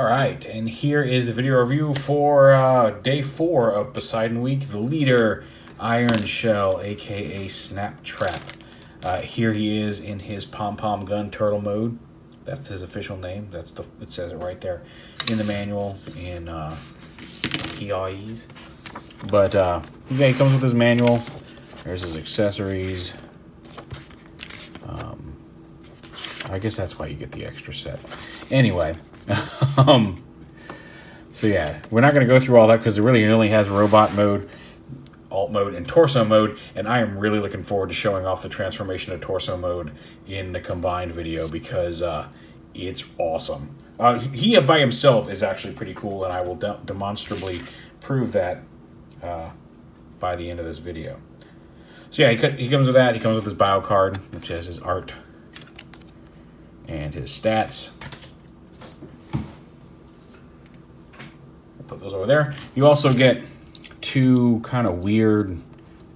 All right, and here is the video review for uh, day four of Poseidon Week. The leader, Iron Shell, aka Snap Trap. Uh, here he is in his pom pom gun turtle mode. That's his official name. That's the it says it right there in the manual in uh, PIEs. But uh, yeah, he comes with his manual. There's his accessories. Um, I guess that's why you get the extra set. Anyway. um, so yeah, we're not going to go through all that because it really only has robot mode, alt mode, and torso mode. And I am really looking forward to showing off the transformation of torso mode in the combined video because uh, it's awesome. Uh, he by himself is actually pretty cool, and I will de demonstrably prove that uh, by the end of this video. So yeah, he, he comes with that. He comes with his bio card, which has his art and his stats. Put those over there. You also get two kind of weird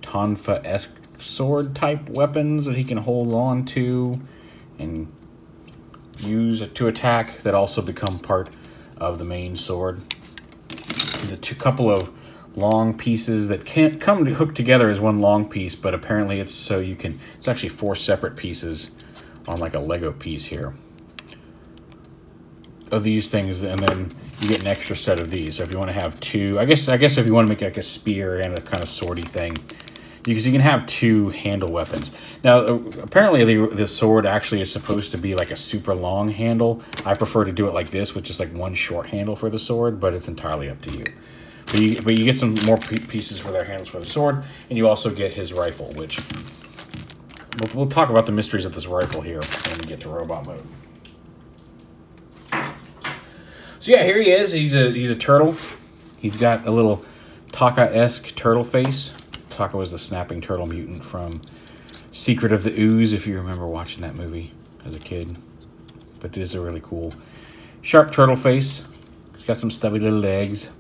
Tonfa-esque sword type weapons that he can hold on to and use to attack that also become part of the main sword. The two couple of long pieces that can't come to hook together as one long piece, but apparently it's so you can, it's actually four separate pieces on like a Lego piece here of these things, and then you get an extra set of these. So if you want to have two, I guess I guess if you want to make like a spear and a kind of swordy thing, because you can have two handle weapons. Now, uh, apparently the, the sword actually is supposed to be like a super long handle. I prefer to do it like this, with just like one short handle for the sword, but it's entirely up to you. But you, but you get some more pieces for their handles for the sword, and you also get his rifle, which we'll, we'll talk about the mysteries of this rifle here when we get to robot mode. So yeah, here he is. He's a he's a turtle. He's got a little Tokka-esque turtle face. Tokka was the snapping turtle mutant from Secret of the Ooze, if you remember watching that movie as a kid. But it is a really cool sharp turtle face. He's got some stubby little legs.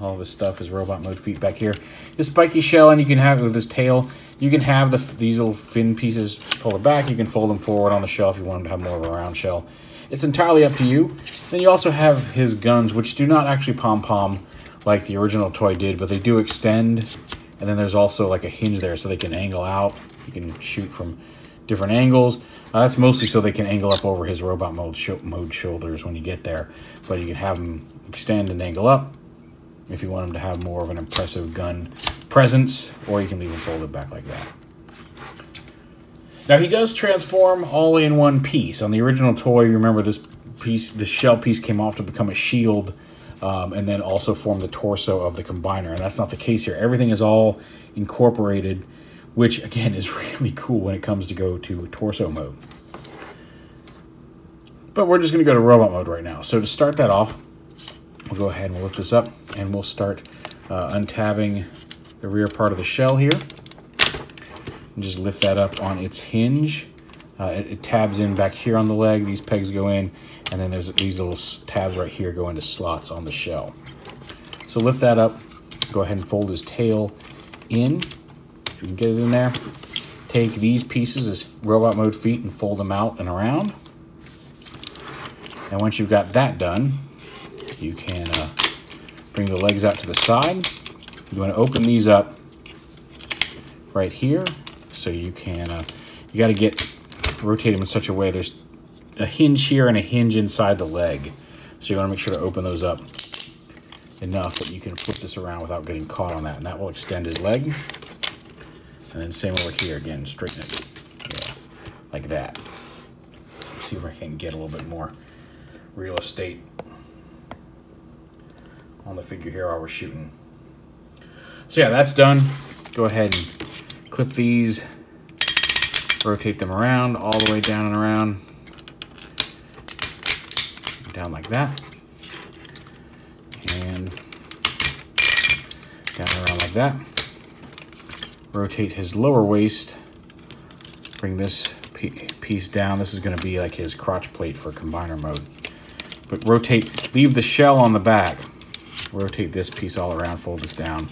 All of his stuff, his robot mode feet back here. His spiky shell, and you can have it with his tail. You can have the, these little fin pieces pull it back. You can fold them forward on the shelf if you want them to have more of a round shell. It's entirely up to you. Then you also have his guns, which do not actually pom-pom like the original toy did, but they do extend. And then there's also like a hinge there so they can angle out. You can shoot from different angles. Uh, that's mostly so they can angle up over his robot mode, sh mode shoulders when you get there. But you can have them extend and angle up if you want them to have more of an impressive gun presence, or you can leave them folded back like that. Now he does transform all in one piece. On the original toy, remember this piece, the shell piece came off to become a shield, um, and then also form the torso of the combiner. And that's not the case here. Everything is all incorporated, which again is really cool when it comes to go to torso mode. But we're just going to go to robot mode right now. So to start that off, we'll go ahead and we'll lift this up, and we'll start uh, untabbing the rear part of the shell here and just lift that up on its hinge. Uh, it, it, tabs in back here on the leg. These pegs go in, and then there's these little tabs right here go into slots on the shell. So lift that up. Go ahead and fold his tail in. If you can get it in there. Take these pieces as robot mode feet and fold them out and around. And once you've got that done, you can uh, bring the legs out to the side. You want to open these up right here so you can, uh, you got to get, rotate them in such a way there's a hinge here and a hinge inside the leg. So you want to make sure to open those up enough that you can flip this around without getting caught on that. And that will extend his leg. And then same over here again, straighten it. Yeah, like that. Let's see if I can get a little bit more real estate on the figure here while we're shooting. So yeah, that's done. Go ahead and clip these, rotate them around, all the way down and around, down like that, and down and around like that. Rotate his lower waist, bring this piece down. This is going to be like his crotch plate for combiner mode. But rotate, leave the shell on the back. Rotate this piece all around, fold this down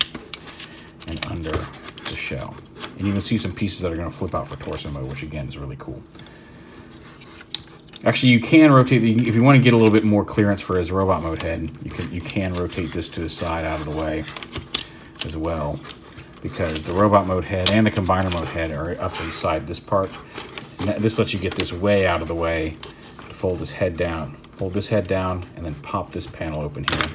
and under the shell. And you can see some pieces that are going to flip out for torso mode, which again is really cool. Actually, you can rotate the, if you want to get a little bit more clearance for his robot mode head. You can you can rotate this to the side out of the way as well, because the robot mode head and the combiner mode head are up inside this part. And that, this lets you get this way out of the way. to Fold this head down, fold this head down, and then pop this panel open here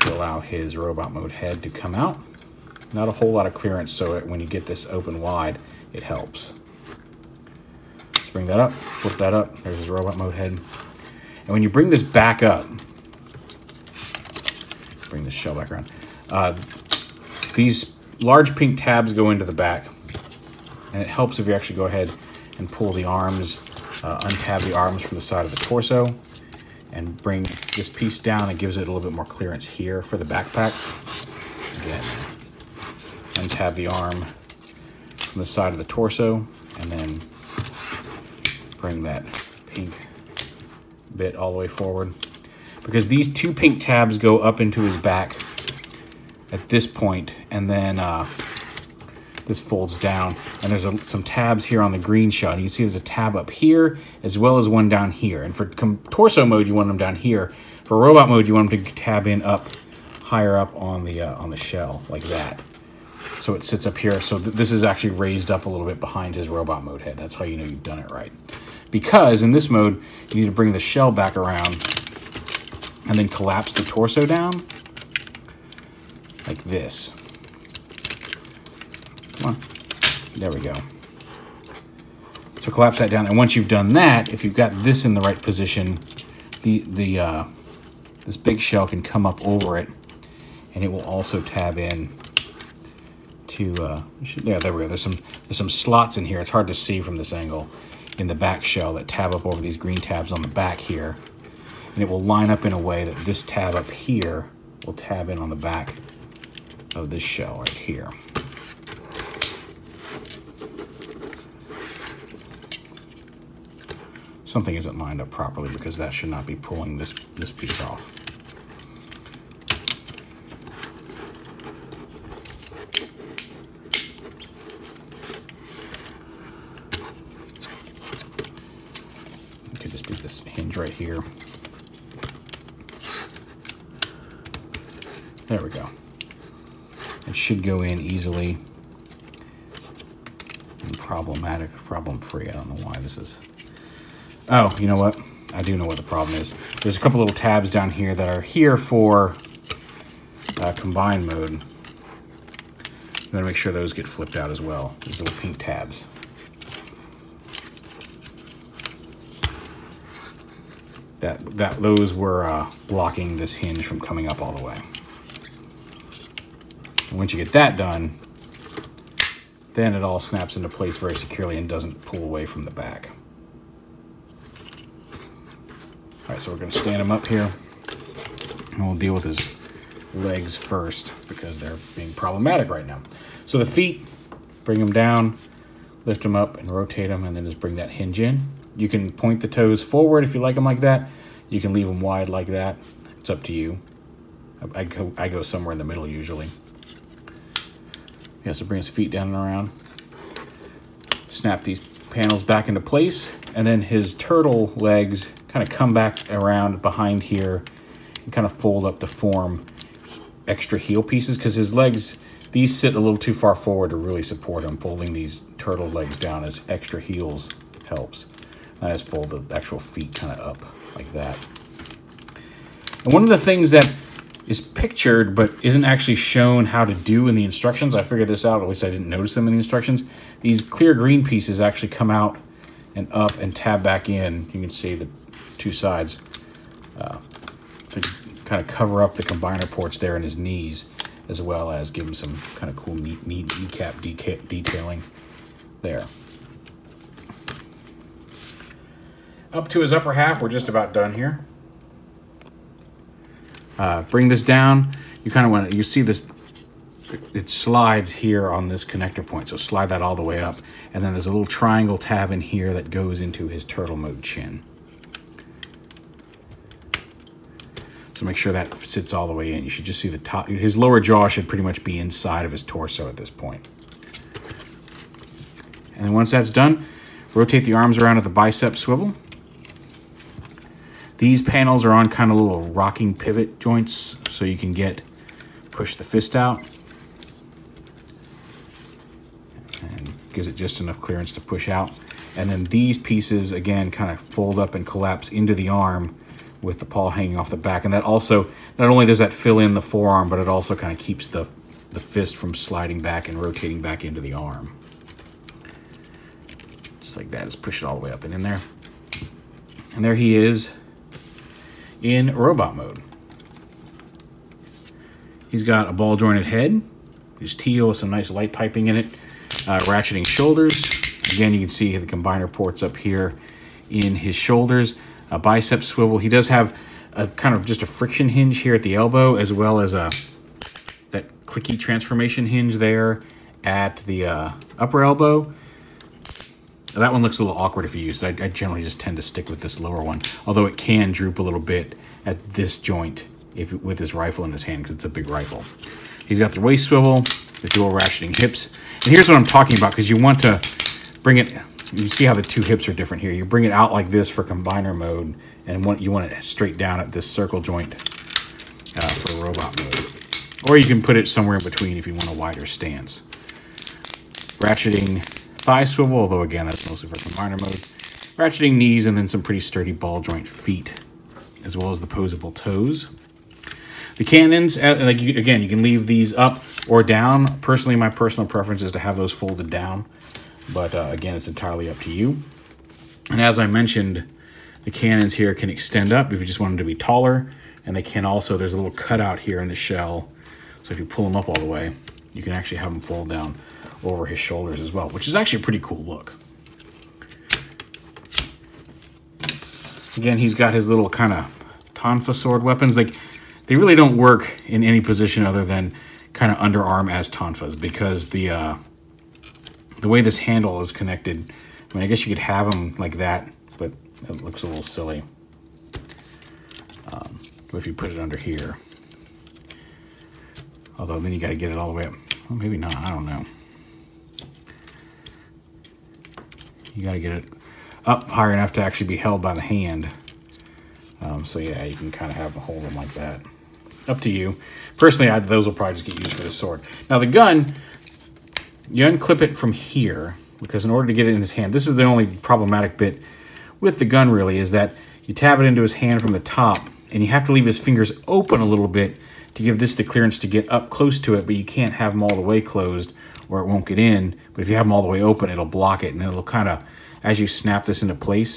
to allow his robot mode head to come out. Not a whole lot of clearance, so when you get this open wide, it helps. Let's bring that up, flip that up. There's his robot mode head. And when you bring this back up, bring this shell back around. Uh, these large pink tabs go into the back, and it helps if you actually go ahead and pull the arms, uh, untab the arms from the side of the torso, and bring this piece down. It gives it a little bit more clearance here for the backpack. Again, untab the arm from the side of the torso, and then bring that pink bit all the way forward. Because these two pink tabs go up into his back at this point, and then uh, this folds down. And there's a, some tabs here on the green shot. You can see there's a tab up here, as well as one down here. And for torso mode, you want them down here. For robot mode, you want them to tab in up, higher up on the, uh, on the shell, like that. So it sits up here. So th this is actually raised up a little bit behind his robot mode head. That's how you know you've done it right. Because in this mode, you need to bring the shell back around and then collapse the torso down like this. Come on. There we go. So collapse that down. And once you've done that, if you've got this in the right position, the, the uh, this big shell can come up over it and it will also tab in uh, yeah, there we go. There's some, there's some slots in here. It's hard to see from this angle in the back shell that tab up over these green tabs on the back here. And it will line up in a way that this tab up here will tab in on the back of this shell right here. Something isn't lined up properly because that should not be pulling this, this piece off. It could just be this hinge right here. There we go. It should go in easily and problematic, problem free. I don't know why this is. Oh, you know what? I do know what the problem is. There's a couple little tabs down here that are here for uh, mode. Want to make sure those get flipped out as well. These little pink tabs. That, that those were uh, blocking this hinge from coming up all the way. And once you get that done, then it all snaps into place very securely and doesn't pull away from the back. All right, so we're gonna stand him up here and we'll deal with his legs first because they're being problematic right now. So the feet, bring them down, lift them up and rotate them and then just bring that hinge in. You can point the toes forward if you like them like that. You can leave them wide like that. It's up to you. I, I go, I go somewhere in the middle usually. Has to bring his feet down and around. Snap these panels back into place. And then his turtle legs kind of come back around behind here and kind of fold up to form extra heel pieces because his legs, these sit a little too far forward to really support him. Folding these turtle legs down as extra heels helps. I just fold the actual feet kind of up like that. And one of the things that is pictured but isn't actually shown how to do in the instructions. I figured this out, at least I didn't notice them in the instructions. These clear green pieces actually come out and up and tab back in. You can see the two sides uh, to kind of cover up the combiner ports there in his knees as well as give him some kind of cool knee, knee, kneecap detailing there. Up to his upper half, we're just about done here uh, bring this down. You kind of want to, you see this, it slides here on this connector point. So slide that all the way up. And then there's a little triangle tab in here that goes into his turtle mode chin. So make sure that sits all the way in. You should just see the top, his lower jaw should pretty much be inside of his torso at this point. And then once that's done, rotate the arms around at the bicep swivel. These panels are on kind of little rocking pivot joints so you can get, push the fist out. And gives it just enough clearance to push out. And then these pieces, again, kind of fold up and collapse into the arm with the paw hanging off the back. And that also, not only does that fill in the forearm, but it also kind of keeps the, the fist from sliding back and rotating back into the arm. Just like that, just push it all the way up and in there. And there he is in robot mode. He's got a ball jointed head, his teal with some nice light piping in it, uh, ratcheting shoulders. Again, you can see the combiner ports up here in his shoulders, a bicep swivel. He does have a kind of just a friction hinge here at the elbow, as well as a that clicky transformation hinge there at the uh, upper elbow. That one looks a little awkward if you use it. I, I, generally just tend to stick with this lower one, although it can droop a little bit at this joint if with his rifle in his hand because it's a big rifle. He's got the waist swivel, the dual ratcheting hips. And here's what I'm talking about because you want to bring it, you see how the two hips are different here. You bring it out like this for combiner mode and want, you want it straight down at this circle joint uh, for robot mode. Or you can put it somewhere in between if you want a wider stance. Ratcheting thigh swivel, although again, that's mostly for combiner mode. Ratcheting knees and then some pretty sturdy ball joint feet, as well as the posable toes. The cannons, uh, like you, again, you can leave these up or down. Personally, my personal preference is to have those folded down, but uh, again, it's entirely up to you. And as I mentioned, the cannons here can extend up if you just want them to be taller, and they can also, there's a little cutout here in the shell, so if you pull them up all the way, you can actually have them fold down over his shoulders as well, which is actually a pretty cool look. Again, he's got his little kind of Tonfa sword weapons. Like, they really don't work in any position other than kind of underarm as Tonfas because the uh, the way this handle is connected, I mean, I guess you could have them like that, but it looks a little silly. Um, if you put it under here. Although then you got to get it all the way up. Well, maybe not, I don't know. You got to get it up higher enough to actually be held by the hand. Um, so yeah, you can kind of have a hold them like that. Up to you. Personally, I, those will probably just get used for the sword. Now the gun, you unclip it from here because in order to get it in his hand, this is the only problematic bit with the gun really is that you tap it into his hand from the top and you have to leave his fingers open a little bit to give this the clearance to get up close to it, but you can't have them all the way closed or it won't get in. But if you have them all the way open, it'll block it and it'll kind of, as you snap this into place,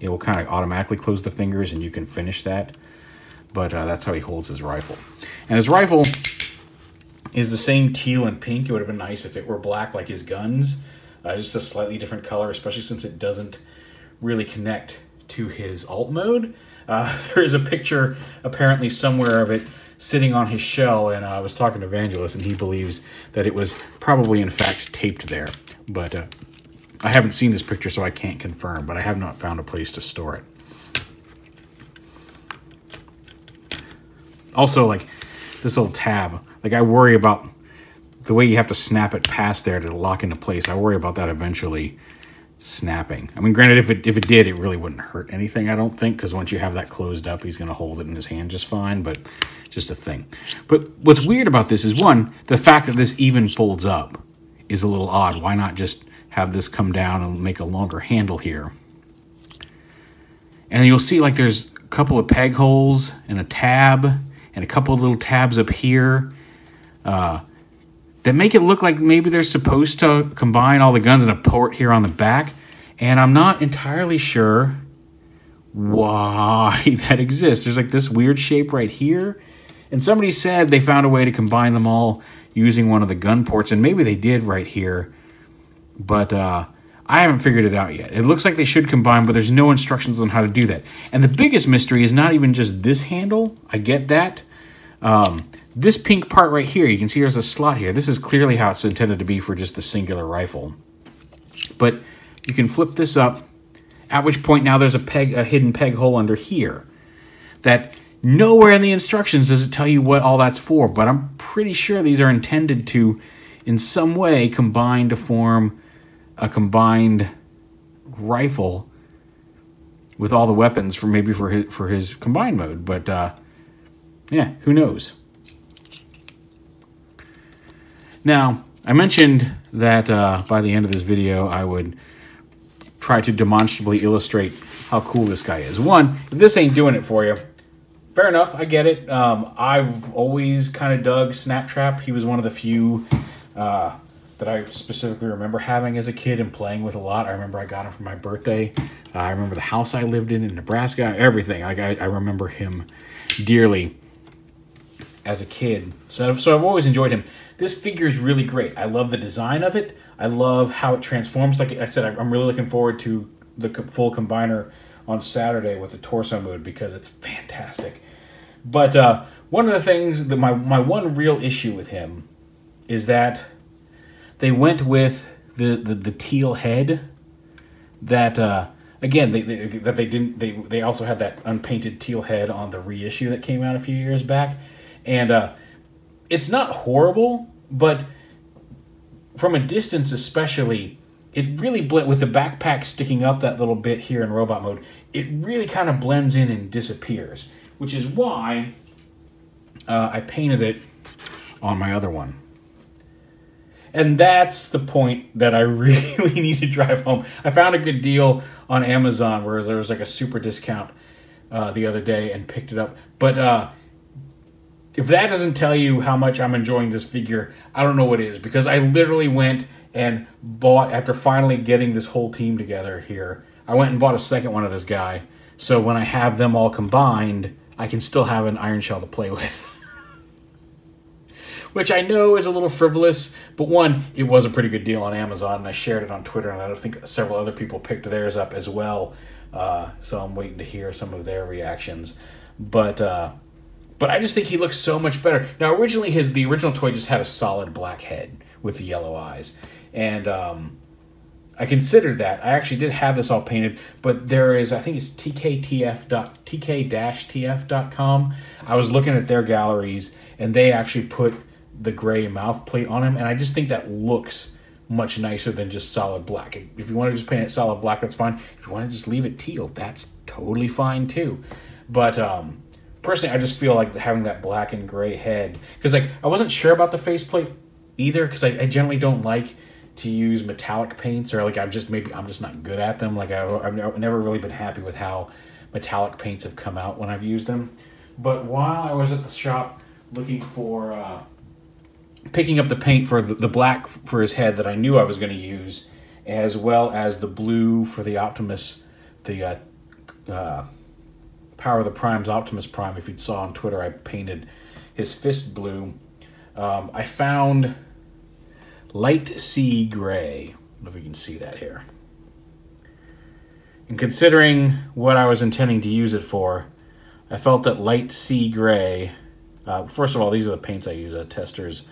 it will kind of automatically close the fingers and you can finish that. But uh, that's how he holds his rifle. And his rifle is the same teal and pink. It would have been nice if it were black like his guns. Uh, just a slightly different color, especially since it doesn't really connect to his alt mode. Uh, there is a picture apparently somewhere of it sitting on his shell, and uh, I was talking to Evangelist, and he believes that it was probably in fact taped there. But uh, I haven't seen this picture, so I can't confirm, but I have not found a place to store it. Also, like, this little tab, like, I worry about the way you have to snap it past there to lock into place. I worry about that eventually snapping. I mean, granted, if it if it did, it really wouldn't hurt anything, I don't think, because once you have that closed up, he's going to hold it in his hand just fine, but just a thing. But what's weird about this is, one, the fact that this even folds up is a little odd. Why not just have this come down and make a longer handle here. And you'll see like there's a couple of peg holes and a tab and a couple of little tabs up here uh, that make it look like maybe they're supposed to combine all the guns in a port here on the back. And I'm not entirely sure why that exists. There's like this weird shape right here. And somebody said they found a way to combine them all using one of the gun ports. And maybe they did right here. But uh, I haven't figured it out yet. It looks like they should combine, but there's no instructions on how to do that. And the biggest mystery is not even just this handle. I get that. Um, this pink part right here, you can see there's a slot here. This is clearly how it's intended to be for just the singular rifle. But you can flip this up, at which point now there's a peg, a hidden peg hole under here. That nowhere in the instructions does it tell you what all that's for, but I'm pretty sure these are intended to, in some way, combine to form a combined rifle with all the weapons for maybe for his for his combined mode. But uh, yeah, who knows? Now I mentioned that uh, by the end of this video I would try to demonstrably illustrate how cool this guy is. One, if this ain't doing it for you, fair enough. I get it. Um, I've always kind of dug Snaptrap. He was one of the few. Uh, that I specifically remember having as a kid and playing with a lot. I remember I got him for my birthday. Uh, I remember the house I lived in in Nebraska. Everything. Like I, I remember him dearly as a kid. So, so I've always enjoyed him. This figure is really great. I love the design of it. I love how it transforms. Like I said, I'm really looking forward to the full combiner on Saturday with the torso mode because it's fantastic. But uh, one of the things that my my one real issue with him is that they went with the, the, the teal head that uh, again they, they, that they didn't they they also had that unpainted teal head on the reissue that came out a few years back and uh, it's not horrible but from a distance especially it really blend with the backpack sticking up that little bit here in robot mode it really kind of blends in and disappears which is why uh, I painted it on my other one and that's the point that I really need to drive home. I found a good deal on Amazon where there was like a super discount uh, the other day and picked it up. But uh, if that doesn't tell you how much I'm enjoying this figure, I don't know what is because I literally went and bought after finally getting this whole team together here. I went and bought a second one of this guy. So when I have them all combined, I can still have an Iron Shell to play with. which I know is a little frivolous, but one, it was a pretty good deal on Amazon, and I shared it on Twitter, and I think several other people picked theirs up as well. Uh, so I'm waiting to hear some of their reactions. But uh, but I just think he looks so much better. Now, originally his the original toy just had a solid black head with yellow eyes, and um, I considered that. I actually did have this all painted, but there is I think it's tk-tf.com. I was looking at their galleries, and they actually put the gray mouth plate on him, and I just think that looks much nicer than just solid black. If you want to just paint it solid black, that's fine. If you want to just leave it teal, that's totally fine too. But um, personally, I just feel like having that black and gray head because like I wasn't sure about the faceplate either because I, I, generally don't like to use metallic paints or like I've just maybe I'm just not good at them. Like I, I've never really been happy with how metallic paints have come out when I've used them. But while I was at the shop looking for uh, picking up the paint for the, the black for his head that I knew I was going to use, as well as the blue for the Optimus, the uh, uh, Power of the Primes Optimus Prime. If you saw on Twitter, I painted his fist blue. Um, I found light sea gray. I don't know if you can see that here. And considering what I was intending to use it for, I felt that light sea gray. Uh, first of all, these are the paints I use. at Testors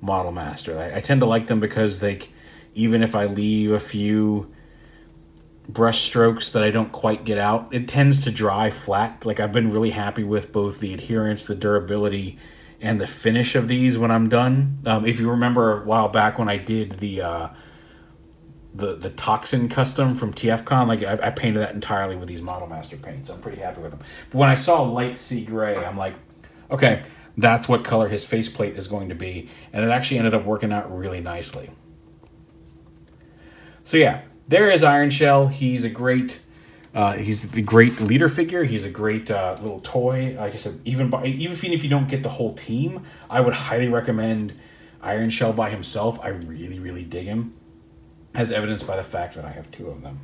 Model Master. I, I tend to like them because they, even if I leave a few brush strokes that I don't quite get out, it tends to dry flat. Like I've been really happy with both the adherence, the durability, and the finish of these when I'm done. Um, if you remember a while back when I did the uh, the the toxin custom from TFCon, like I, I, painted that entirely with these Model Master paints. I'm pretty happy with them. But when I saw light sea gray, I'm like, okay, that's what color his faceplate is going to be. And it actually ended up working out really nicely. So yeah, there is Iron Shell. He's a great, uh, he's the great leader figure. He's a great uh, little toy. Like I said, even by, even if you don't get the whole team, I would highly recommend Iron Shell by himself. I really, really dig him, as evidenced by the fact that I have two of them.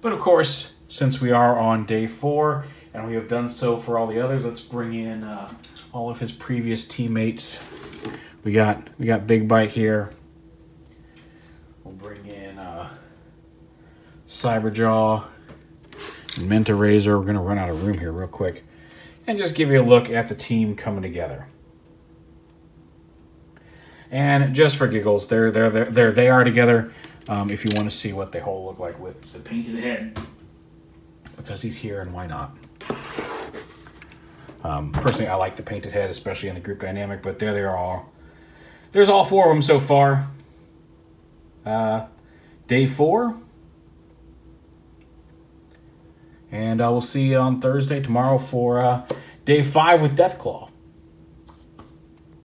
But of course, since we are on day four, and we have done so for all the others. Let's bring in uh, all of his previous teammates. We got we got Big Bite here. We'll bring in uh, Cyberjaw and Manta Razor. We're gonna run out of room here real quick, and just give you a look at the team coming together. And just for giggles, they're they're they're, they're they are together. Um, if you want to see what they whole look like with the painted head, because he's here and why not. Um, personally, I like the painted head, especially in the group dynamic, but there they are all. There's all four of them so far. Uh, day four. And uh, we'll see you on Thursday tomorrow for uh, day five with Deathclaw.